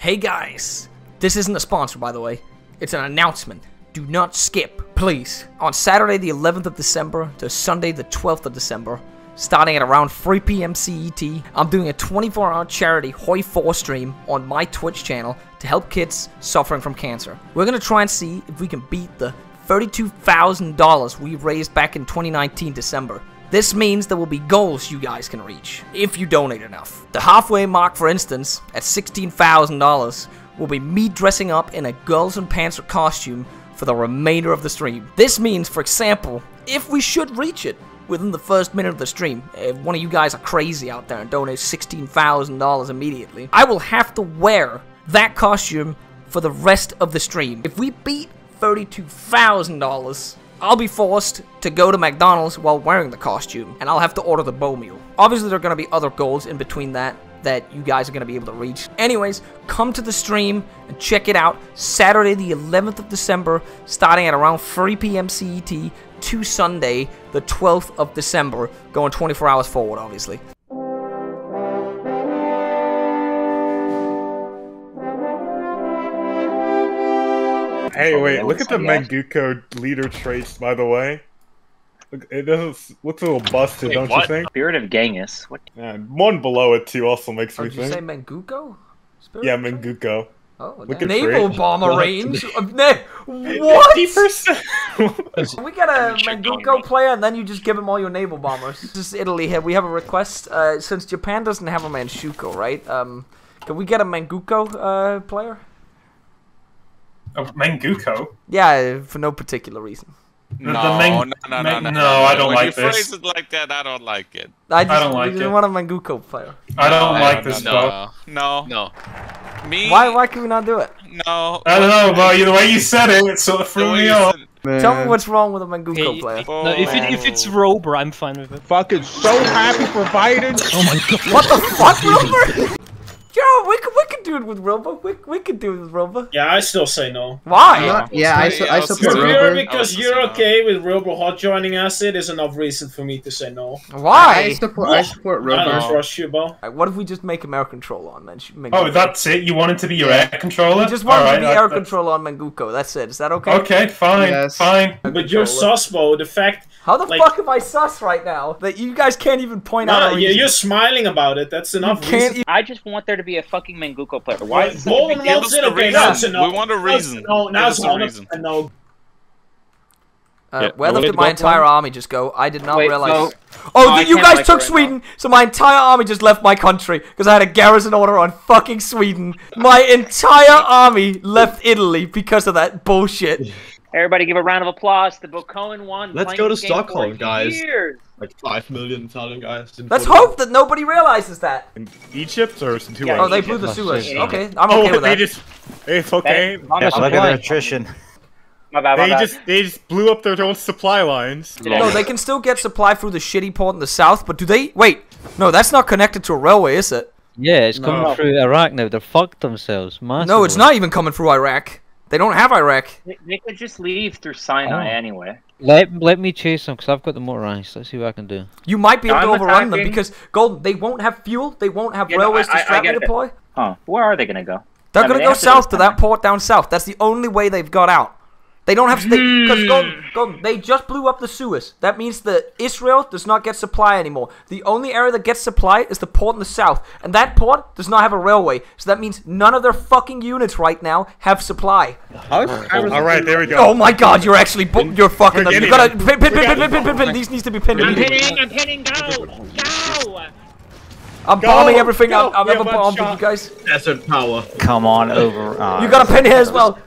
Hey guys, this isn't a sponsor by the way. It's an announcement. Do not skip, please. On Saturday the 11th of December to Sunday the 12th of December, starting at around 3 p.m. CET, I'm doing a 24-hour charity Hoi 4 stream on my Twitch channel to help kids suffering from cancer. We're gonna try and see if we can beat the $32,000 we raised back in 2019 December. This means there will be goals you guys can reach, if you donate enough. The halfway mark, for instance, at $16,000, will be me dressing up in a Girls and Panzer costume for the remainder of the stream. This means, for example, if we should reach it within the first minute of the stream, if one of you guys are crazy out there and donate $16,000 immediately, I will have to wear that costume for the rest of the stream. If we beat $32,000, I'll be forced to go to McDonald's while wearing the costume, and I'll have to order the bow meal. Obviously, there are going to be other goals in between that that you guys are going to be able to reach. Anyways, come to the stream and check it out. Saturday, the 11th of December, starting at around 3 p.m. CET to Sunday, the 12th of December, going 24 hours forward, obviously. Hey, wait, look at the Yeah. Manchukuo leader traits, by the way. Look, it doesn't looks a little busted, Wait, don't what? you think? Spirit of Genghis. What? Yeah, one below it too also makes Oh, me did you say think. Manchukuo? Spirit Yeah, Trade? Manchukuo. Oh, Look that- at naval bomber range. of na- what? 50%. We got a Check Manchukuo player, and then you just give him all your naval bombers. This is Italy here. We have a request. Uh, since Japan doesn't have a Manchukuo, right? Um, can we get a Manchukuo uh, player? Oh, Manchukuo? Yeah, for no particular reason. The- No, the man- no, no, no, man- no, no, I don't when like you this. phrase it like that, I don't like it. I just, don't we like just it. want a Manchukuo player. I don't No, like no, this no, stuff. No, No. Me? Why? Why can we not do it? No. I don't know, but the way you said it, it sort of threw me off. said Tell me what's wrong with a Manchukuo Hey, player. Oh, No, if, it, if it's oh. Rober, I'm fine with it. Fucking so happy for Biden. Oh my god. What the fuck, Wilbur? Yo, we could, we could do it with Wilbur. We, we could do it with Wilbur. Yeah, I still say no. Why? Yeah, yeah, I, su- I support pretty- Pure because you're was- okay with Robo Hot joining us, it is enough reason for me to say no. I Why? support. I support I don't Rover. trust you, Bo. Alright, what if we just make him air control on Man- Manchukuo? Oh, that's it? You wanted to be your Yeah. air controller? We just want him to be that- air that's- control on Manchukuo. That's it. Is that okay? Okay, fine, Yes. fine. But you're Controller. The fact How the like- fuck am I sus right now? That you guys can't even point out nah, a you- reason. you're smiling about it, that's enough can't reason. even- I just want there to be a fucking Manchukuo player. Why is it such a Bolin big deal? it, Give us the okay, now it's a reason. no. We want a reason. No, now Give it's us a reason. no. Uh, Yeah, where will did my entire for- army just go? I did not Wait, realize. no. Oh, No, you guys took right Sweden, so my entire army just left my country because I had a garrison order on fucking Sweden. My entire army left Italy because of that bullshit. Everybody give a round of applause to Bokoen one. Let's go to this game for Stockholm, guys. Years. Like 5 million Italian guys. in Let's hope that nobody realizes that. In Egypt or some two Yeah, Oh, they blew the Suez. Okay, I'm Oh, okay with they that. just. It's okay. On the Look at supply. their attrition. My bad, my They bad. just they just blew up their own supply lines. No, they can still get supply through the shitty port in the south, but do they? Wait, no, that's not connected to a railway, is it? Yeah, it's coming No. through Iraq now. They're fucked themselves. Massively. No, it's not even coming through Iraq. They don't have Iraq. They, they could just leave through Sinai Oh. anyway. Let let me chase them because I've got the motorized. Let's see what I can do. You might be able to I'm overrun them because Golden, they won't have fuel. They won't have Yeah, no, railways I- to I- I strap get it. deploy. Huh? Where are they gonna go? They're I gonna they go have to south to that port down south. That's the only way they've got out. They don't have because Golden, Golden, they just blew up the Suez. That means that Israel does not get supply anymore. The only area that gets supply is the port in the south, and that port does not have a railway. So that means none of their fucking units right now have supply. How is All right, there we go. Oh my God, you're actually bu- you're fucking them. You gotta them. pin, pin, pin, pin, pin, pin, pin. These needs to be pinned. I'm pinning, I'm pinning, go! Go! I'm Go, bombing everything go, I've, I've ever have one bombed. You shot. guys, Desert power. Come on over. Uh, you got a pin here as well.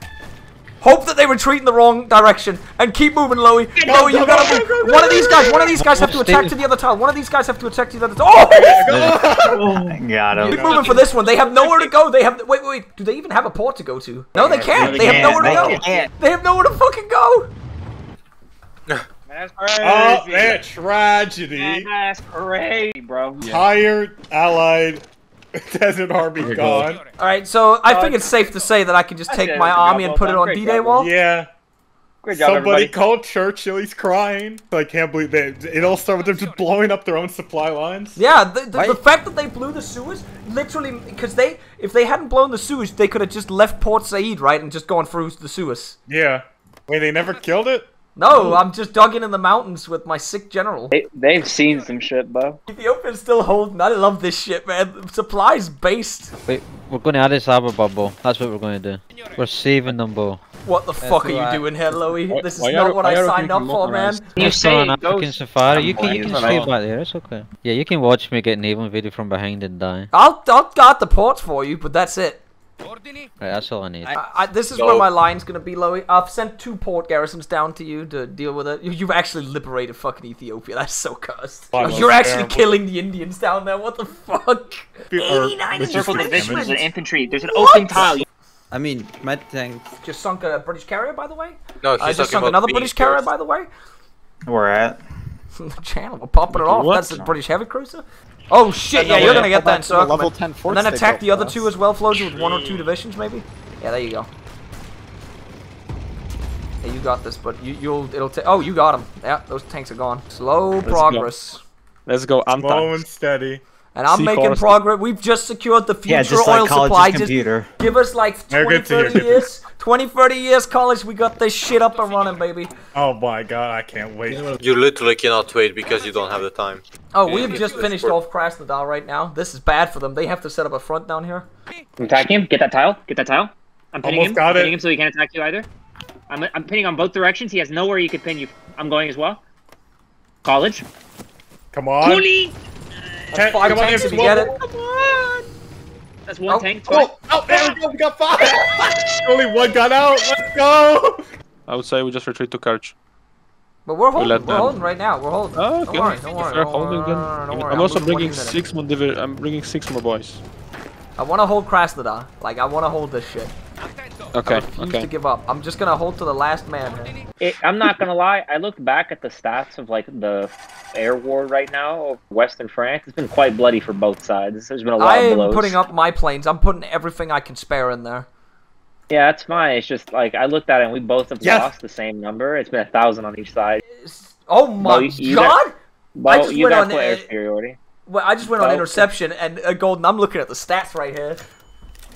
Hope that they retreat in the wrong direction and keep moving, Loey. Loey, you gotta move. One of these guys, one of these guys have to attack to the other tile. One of these guys have to attack to the other tile. Oh! Got Keep him. moving for this one. They have nowhere to go. They have wait, wait, wait. Do they even have a port to go to? No, they can't. They have nowhere to go. They have nowhere to fucking go. That's crazy. Oh, that tragedy. That's crazy, bro. Entire allied desert army gone. All right, so I uh, think it's safe to say that I can just take Okay, my good army and put it on. D-Day wall. Yeah. Great job, Somebody everybody. called Churchill. He's crying. I can't believe that it all started with them just blowing up their own supply lines. Yeah, the, the, the fact that they blew the Suez, literally, because they, if they hadn't blown the Suez, they could have just left Port Said, right, and just gone through the Suez. Yeah. Wait, they never killed it? No, I'm just dug in in the mountains with my sick general. They, they've seen some shit, bro. Ethiopia's still holding. I love this shit, man. Supplies based. Wait, we're going to add Addis Ababa, Bo. That's what we're going to do. We're saving them, bro. What the fuck are you right. doing here, Louie? Why- This is not are- what I signed up for, man. You Just on an African ghost. safari. You can, you Boys, can right. stay back there. It's okay. Yeah, you can watch me get naval video from behind and die. I'll, I'll guard the ports for you, but that's it. Right, that's all I need. I, I, this is where my line's gonna be, Louie. I've sent two port garrisons down to you to deal with it. You, you've actually liberated fucking Ethiopia. That's so cursed. Wow, that's You're actually terrible. killing the Indians down there. What the fuck? Or- 89 The is circle just divisions damage. infantry. There's an What? open tile. I mean, my tank. Just sunk a British carrier, by the way. No, I just sunk another British carrier, by the way. We're at. the channel, we're popping it off. What? That's a British heavy cruiser. Oh shit! Yeah, you're gonna get that in circle. Level 10 And then attack the other for two as well, Flojo, with one or two divisions, maybe. Yeah, there you go. Yeah, you got this, but you, you'll it'll take. Oh, you got him. Yeah, those tanks are gone. Slow go. progress. Let's go, I'm Slow Anta. and steady. And I'm making progress. We've just secured the future Yeah, just oil like college's supply. Just give us like Yeah, 20, good 30 good years. 20, 30 years, college. We got this shit up and running, baby. Oh my god, I can't wait. You literally cannot wait because you don't have the time. Oh, we've just yeah, finished sure. off Krasnodar right now. This is bad for them. They have to set up a front down here. I'm attacking him. Get that tile. Get that tile. I'm pinning Almost him. got I'm pinning it. him so he can't attack you either. I'm, I'm pinning on both directions. He has nowhere he could pin you. I'm going as well. College. Come on. Holy! Tank- Five come tanks Imps, if you get it. Come on! That's one Oh, tank. Oh, twice. Oh, oh, there we go. We got five. Only one got out. Let's go. I would say we just retreat to Kerch. But we're holding. let We're them- holding right now. We're holding. Oh, don't okay. worry. Don't worry. If they're Don't holding, worry. then- Don't I'm, worry. I'm also bringing six more divi- I'm bringing six more boys. I want to hold Krasnodar. Like I want to hold this shit. Okay, I refuse okay. to give up. I'm just gonna hold to the last man. Here. It, I'm not gonna lie. I looked back at the stats of like the air war right now of Western France. It's been quite bloody for both sides. There's been a lot of blows. I'm putting up my planes. I'm putting everything I can spare in there. Yeah, that's fine. It's just like I looked at it and we both have Yes. lost the same number. It's been a thousand on each side. Oh my you- you god! Well, just you went on air superiority. Well, I just went on interception and uh, golden. I'm looking at the stats right here.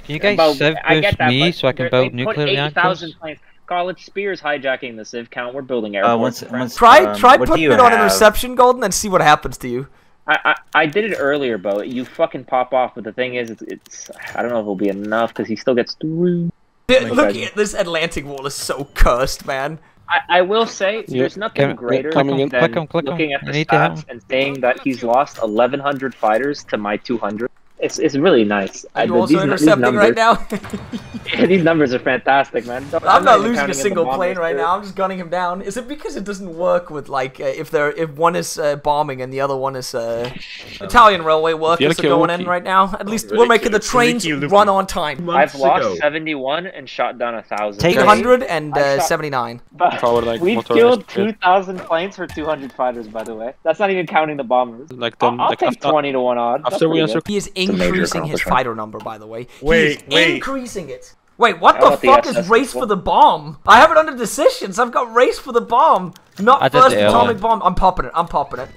Can you guys Well, civ I get boost that, me so I can they're- build they put nuclear 80,000 reactors? planes. College Spears hijacking the civ count. We're building Uh, once, once, Try um, try putting you it on have? interception, golden, and see what happens to you. I, I I did it earlier, Bo. You fucking pop off, but the thing is, it's, it's I don't know if it'll be enough because he still gets through. Look at this Atlantic wall is so cursed, man. I, I will say Yeah, there's nothing can- greater coming in. than Click 'em, click 'em. looking at the need to have stats and saying that he's lost 1,100 fighters to my 200. It's it's really nice. Are I- you the- also these, these intercepting numbers, right now? these numbers are fantastic, man. Don't- I'm not even losing a counting in the single plane right too. now. I'm just gunning him down. Is it because it doesn't work with like uh, if they're if one is uh, bombing and the other one is uh, Italian railway workers are going in right now? At least we're making the trains run on time. I've lost ago. 71 and shot down a thousand. Take Eight hundred and I uh, shot- seventy-nine. But Power, like, we've killed 2,000 planes for 200 fighters, by the way. That's not even counting the bombers. Like I'll, them, I'll like take after, 20 to 1 odd. After we pretty answer. He is major increasing his fighter number, by the way. Wait, is wait. increasing it. Wait, what I the want the fuck is race as for the bomb? I have it under decisions. I've got race for the bomb, not I first the L. atomic bomb. I'm popping it. I'm popping it.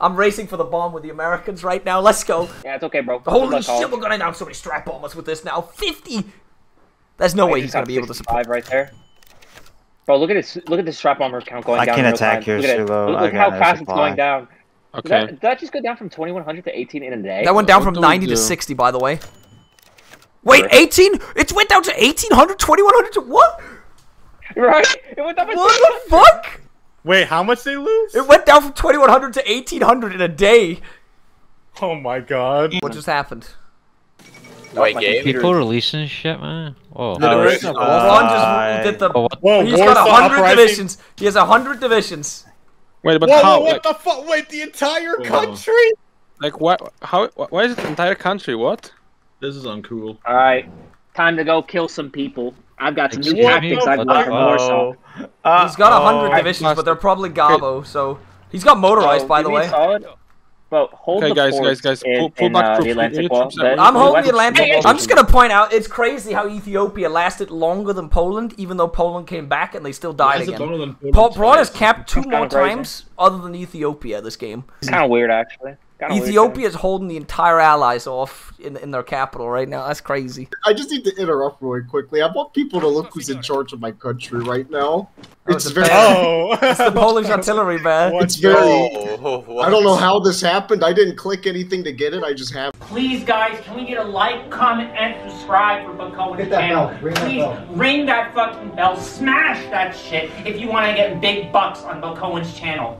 I'm racing for the bomb with the Americans right now. Let's go. Yeah, it's okay, bro. Holy shit, College. we're gonna down so many strat bombers with this now. 50! There's no Oh, way he's gonna be able to survive right there. Bro, look at this! Look at this strat bomber count going I down. can real attack time. here, Look at Look, I look got how no fast it's going down. Did Okay. that, did that just go down from 2100 to 18 in a day? That went down What from do we 90 to 60, by the way. Wait, Sure. 18? It went down to 1800, 2100 to what? Right? It went down by What the fuck? Wait, how much they lose? It went down from 2100 to 1800 in a day. Oh my god. What just happened? Wait, my game? People releasing shit, man. Oh. No, Uh, uh, just did the. Oh, what? Whoa, He's got Warsaw 100 uprising. divisions. He has 100 divisions. Wait, but Whoa, how? whoa, what Like, the fuck? Wait, the entire Whoa. country? like why? How? Why is it the entire country? What? This is uncool. All right, time to go kill some people. I've got some new tactics I've got the from fuck? Warsaw. Uh, He's got a 100 oh. divisions, but they're probably Gabo, so. He's got motorized, So, by the way. Solid. But hold Okay, the guys, forts guys, guys, in, pull- pull in, back uh, troops, the we- we Atlantic need Wall. I'm the holding the Atlantic. Hey, I'm just gonna point out it's crazy how Ethiopia lasted longer than Poland, even though Poland came back and they still died again. longer than Poland? Paul Braun has capped two more times other than Ethiopia this game. It's kind of weird, actually. Kinda weird, Ethiopia is holding the entire allies off in, in their capital right now. That's crazy. I just need to interrupt really quickly. I want people to look who's in charge of my country right now. Oh, It's it's very. Oh, It's the Polish artillery, man. What? It's very. Oh. I don't know how this happened. I didn't click anything to get it. I just have. Please, guys, can we get a like, comment, and subscribe for Bokoen's channel? Please ring that fucking bell, smash that shit if you want to get big bucks on Bokoen's channel.